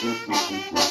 Mm-hmm.